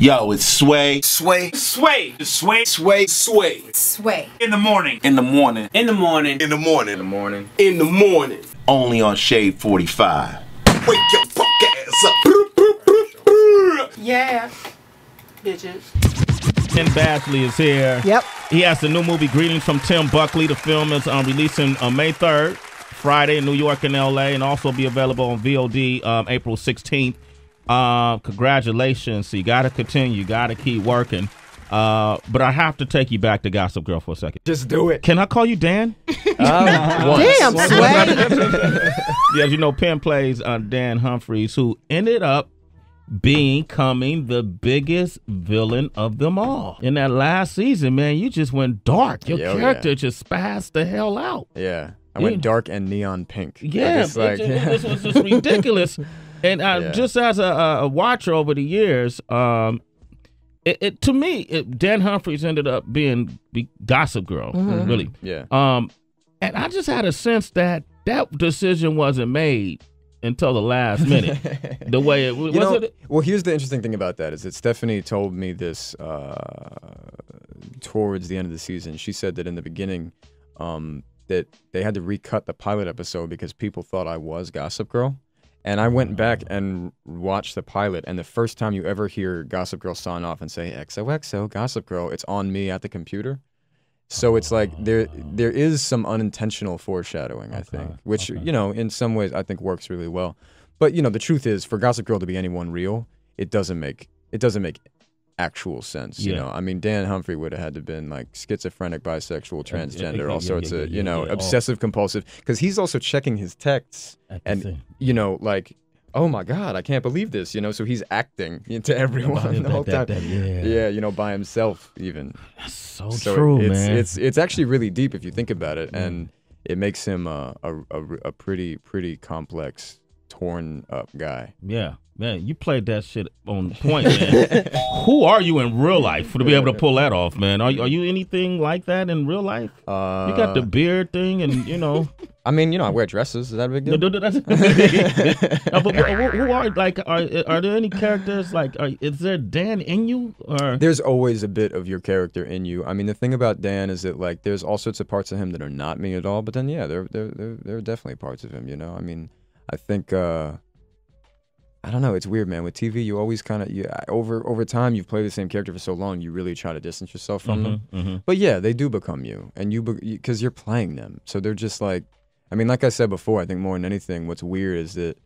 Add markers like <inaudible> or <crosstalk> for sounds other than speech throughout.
Yo, it's Sway. Sway. Sway. Sway. Sway. Sway. Sway. In the morning. In the morning. In the morning. In the morning. In the morning. In the morning. Only on Shade 45. Wake your fuck ass up. Yeah. Bitches. Penn Badgley is here. Yep. He has the new movie Greetings from Tim Buckley. The film is um, releasing on May 3rd, Friday in New York and LA, and also be available on VOD um, April 16th. Uh, congratulations. So you got to continue. You got to keep working. Uh, but I have to take you back to Gossip Girl for a second. Just do it. Can I call you Dan? <laughs> Damn, Sway. <laughs> yeah, as you know, Penn plays uh, Dan Humphreys, who ended up becoming the biggest villain of them all. In that last season, man, you just went dark. Your Yeah, oh, character yeah. just spazzed the hell out. Yeah. I Yeah. went dark and neon pink. Yeah, like, it, it- this was <laughs> just ridiculous. And uh, Yeah. just as a, a watcher over the years, um, it, it to me, it, Dan Humphreys ended up being be Gossip Girl, really. yeah. Um, and I just had a sense that that decision wasn't made until the last minute. <laughs> the way it was You know, it. well, here's the interesting thing about that is that Stephanie told me this uh, towards the end of the season. She said that in the beginning, um, that they had to recut the pilot episode because people thought I was Gossip Girl. And I went back and watched the pilot, and the first time you ever hear Gossip Girl sign off and say "XOXO Gossip Girl," it's on me at the computer. So it's like there ah. there is some unintentional foreshadowing, I think, which you know in some ways I think works really well. But you know the truth is, for Gossip Girl to be anyone real, it doesn't make it doesn't make actual sense. You know, I mean Dan Humphrey would have had to been like schizophrenic, bisexual, transgender, yeah, all yeah, sorts yeah, of yeah, you know yeah, all- obsessive compulsive, because he's also checking his texts and same- you know like. Oh my God! I can't believe this. You know, so he's acting <laughs> to everyone the whole that- time. that- yeah. yeah, you know, by himself even so, so true, it's, man. It's it's actually really deep if you think about it, and it makes him a, a, a, a pretty pretty complex, torn up guy. yeah, man, you played that shit on point, man. <laughs> Who are you in real life to be able to pull that off, man? Are you, are you anything like that in real life? Uh, You got the beard thing, and you know. <laughs> I mean, you know, I wear dresses. Is that a big deal? no, <laughs> no, that's- Uh, but who, who are like are are there any characters like are, is there Dan in you or There's always a bit of your character in you. I mean, the thing about Dan is that like there's all sorts of parts of him that are not me at all. But then yeah, there there there, there are definitely parts of him. You know, I mean, I think. uh I don't know. It's weird, man. With TV, you always kind of you over over time. You've played the same character for so long, you really try to distance yourself from them. Mhm. But yeah, they do become you, and you because you're playing them. So they're just like, I mean, like I said before, I think more than anything, what's weird is that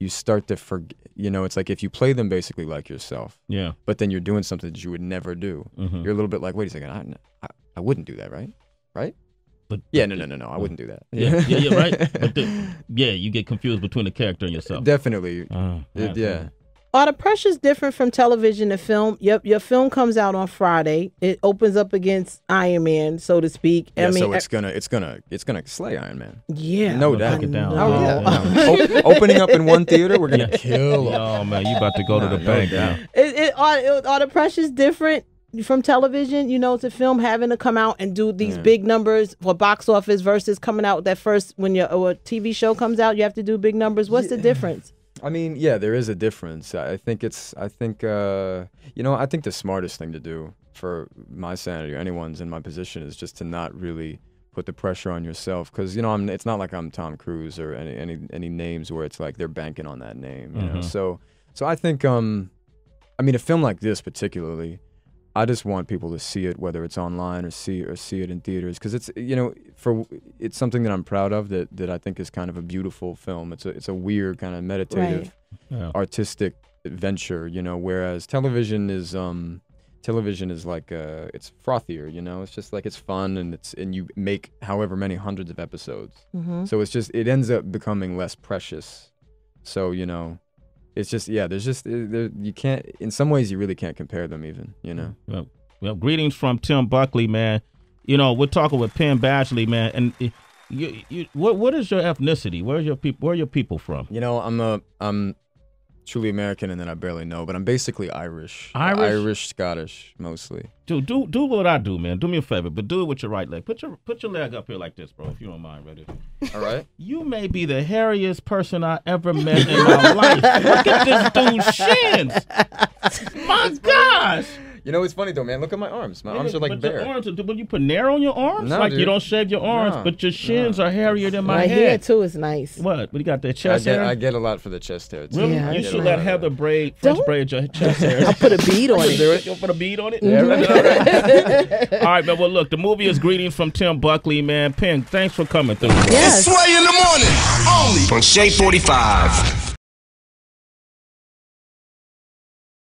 you start to forget. You know, it's like if you play them basically like yourself, yeah but then you're doing something that you would never do. Mhm. You're a little bit like, wait a second, I, I, I wouldn't do that, right? Right? But Yeah, no, no, no, no, I wouldn't do that. yeah yeah, yeah right <laughs> but the, yeah you get confused between the character and yourself Definitely. Uh, It- yeah. Are the pressures different from television to film? Your your film comes out on Friday. It opens up against Iron Man, so to speak. Yeah, I mean, so it's gonna, it's gonna, it's gonna slay Iron Man. yeah, No doubt. it down. Oh yeah. Yeah. <laughs> O- opening up in one theater, we're gonna Yeah. kill 'em. <laughs> oh man you about to go to the no bank doubt. now It, it, are, are the pressures different from television? You know, to film having to come out and do these big numbers for box office versus coming out that first when your or a TV show comes out, you have to do big numbers. What's the difference? I mean, yeah, there is a difference. I I think it's, I think, uh, you know, I think the smartest thing to do for my sanity or anyone's in my position is just to not really put the pressure on yourself because you know I'm. It's not like I'm Tom Cruise or any any any names where it's like they're banking on that name. You know, Mhm. so so I think, um, I mean, a film like this particularly. I just want people to see it, whether it's online or see or see it in theaters, because it's you know for it's something that I'm proud of that that I think is kind of a beautiful film. It's a it's a weird kind of meditative, Yeah. artistic venture, you know. Whereas television is um television is like uh it's frothier, you know. It's just like it's fun and it's and you make however many hundreds of episodes, Mm-hmm. so it's just it ends up becoming less precious. So you know. It's just yeah. There's just uh, there, you can't. In some ways, you really can't compare them. Even you know. well, well greetings from Tim Buckley man you know we're talking with Penn Badgley man and you, you what what is your ethnicity where's your people where are your people from You know, I'm a I'm truly American, and then I barely know. But I'm basically Irish, Irish? Irish, Scottish, mostly. Dude, do do what I do, man. Do me a favor, but do it with your right leg. Put your put your leg up here like this, bro, if you don't mind, ready? All right. <laughs> You may be the hairiest person I ever met in my life. Look at this dude's shins. My gosh. You know, it's funny though, man. Look at my arms. My arms are like but bare. Your arms, are- when you put nair on your arms, No, like you don't shave your arms, No, but your shins are hairier than my right here head. too is nice. What? What you got there? I Chest get, hair? I get a lot for the chest hair. Too. Really? Yeah, you should let. Heather braid, French Don't- braid your chest hair. <laughs> I'll put a bead on it. You'll put a bead on it? Mm-hmm. Yeah, right. <laughs> All right, man. Well, look, the movie is Greetings from Tim Buckley, man. Penn, thanks for coming through. Yes. Sway in the morning. Only on Shade 45.